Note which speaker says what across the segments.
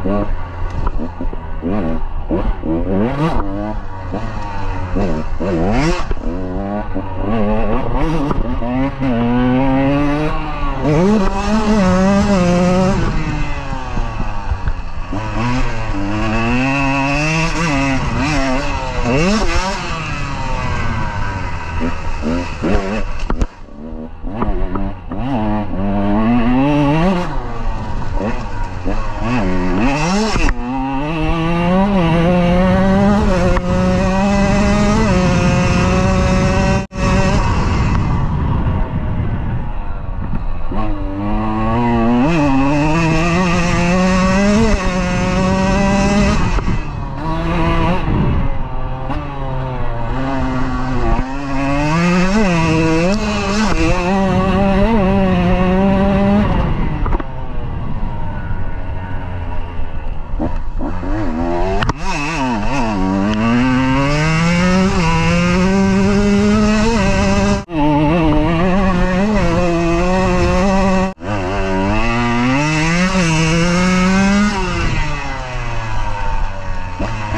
Speaker 1: Mm-hmm.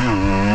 Speaker 1: Mm-hmm.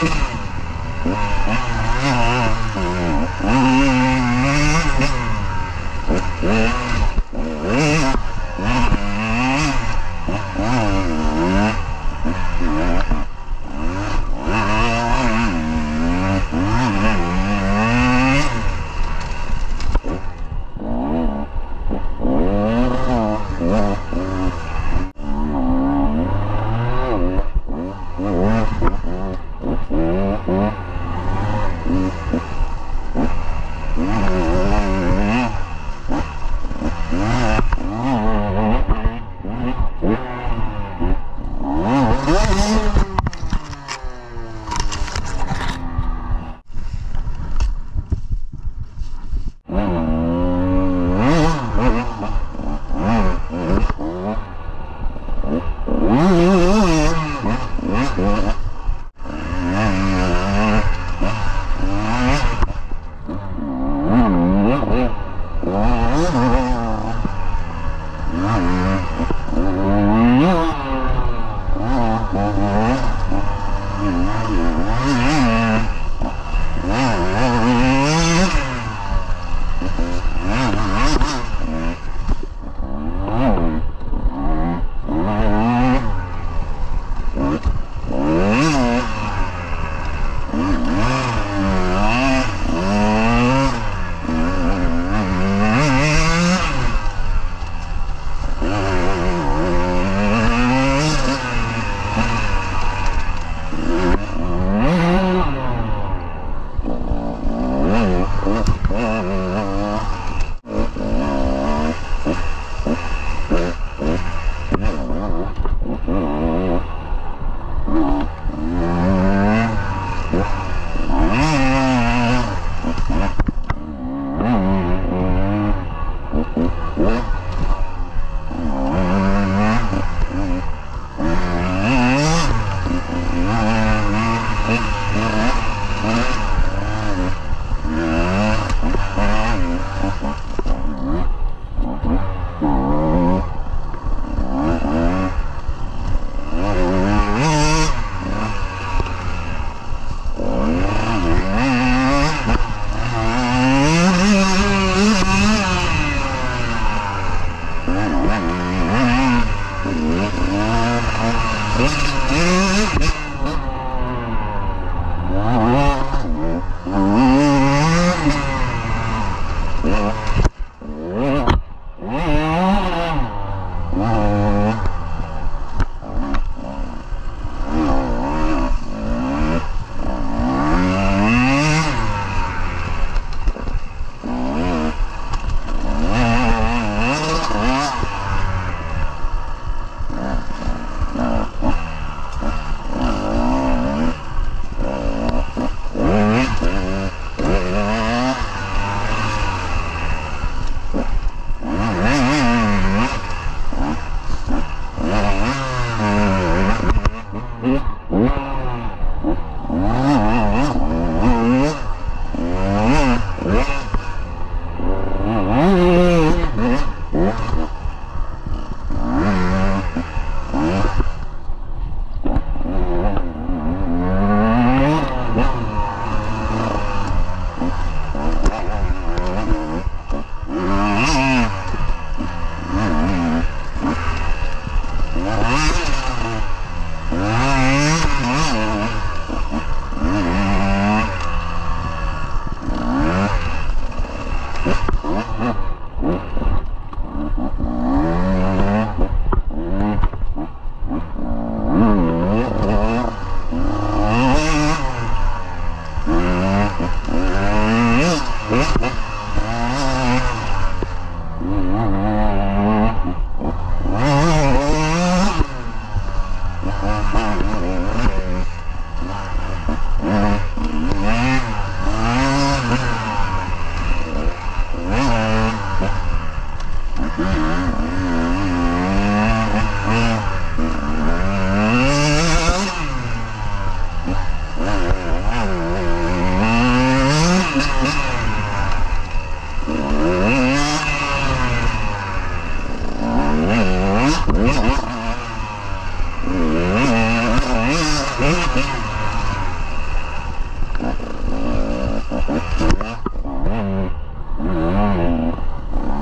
Speaker 1: Thank you.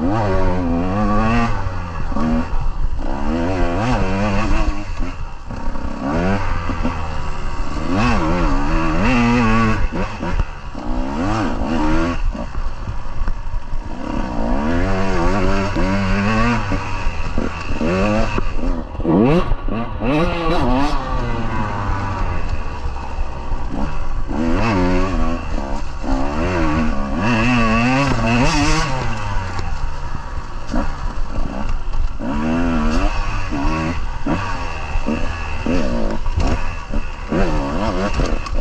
Speaker 1: Whoa. Yeah.